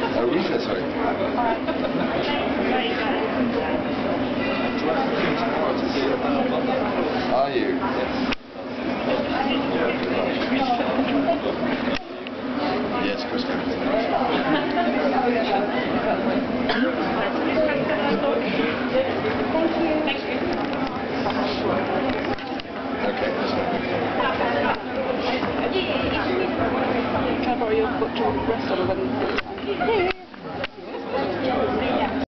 Uh, A recess, sorry. Are you? Yes, Chris. Okay. Can I borrow your book to rest on when?